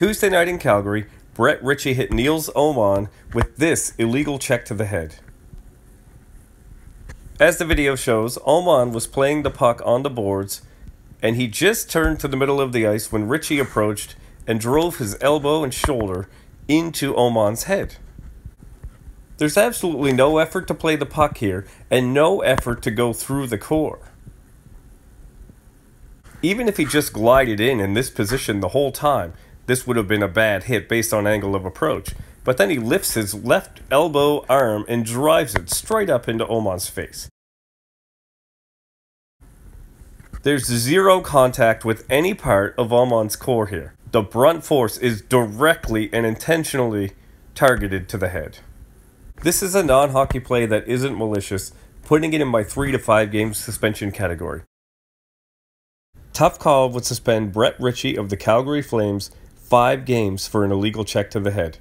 Tuesday night in Calgary, Brett Ritchie hit Nils Åman with this illegal check to the head. As the video shows, Åman was playing the puck on the boards, and he just turned to the middle of the ice when Ritchie approached and drove his elbow and shoulder into Åman's head. There's absolutely no effort to play the puck here, and no effort to go through the core. Even if he just glided in in this position the whole time, this would have been a bad hit based on angle of approach. But then he lifts his left elbow arm and drives it straight up into Åman's face. There's zero contact with any part of Åman's core here. The brunt force is directly and intentionally targeted to the head. This is a non-hockey play that isn't malicious, putting it in my 3 to 5 game suspension category. Tough Call would suspend Brett Ritchie of the Calgary Flames five games for an illegal check to the head.